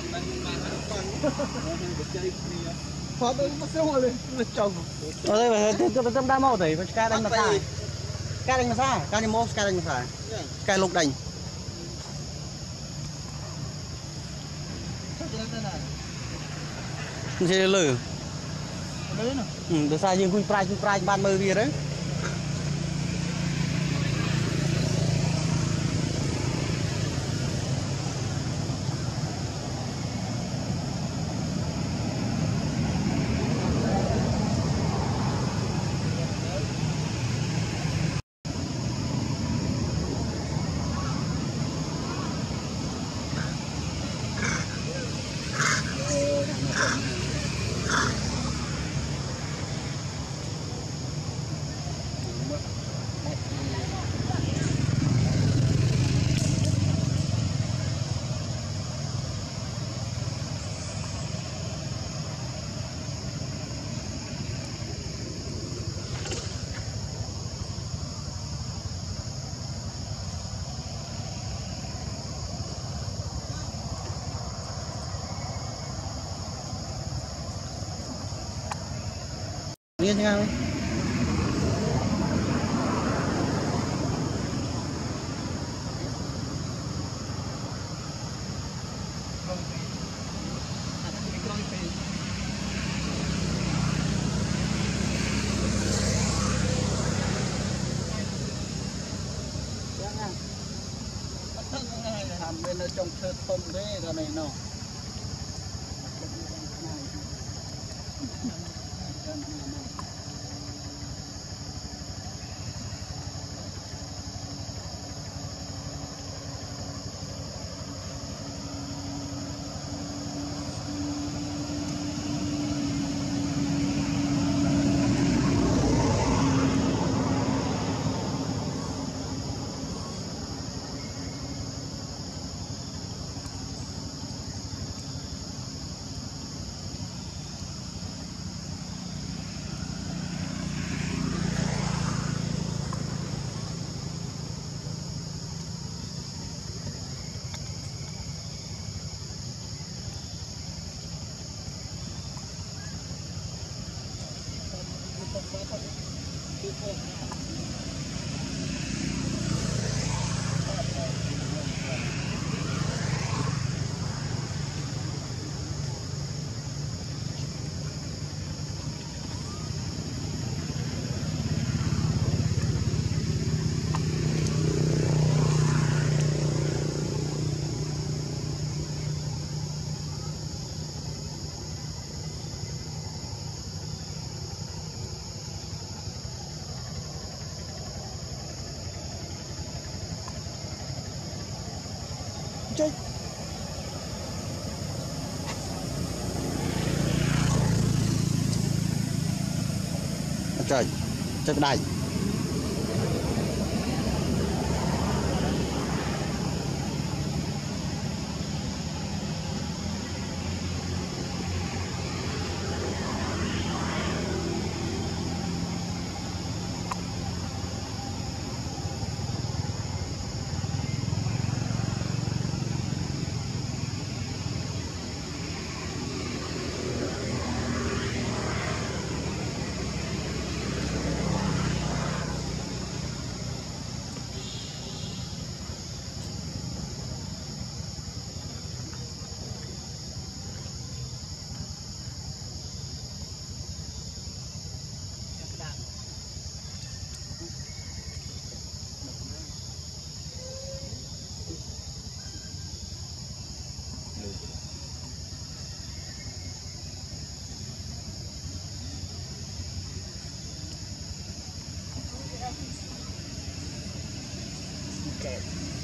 ងហ្នឹងបានហើយប៉ុនហ្នឹងបច្ចេកគ្នា ផតទៅមកស្រួលលេចង់ អើយទៅទៅទៅតាមមកទៅឆ្កែដាញ់មកសាឆ្កែដាញ់ម viên anh em làm bên trong sơ thông thế ra này nọ chơi trời chơi đây. it.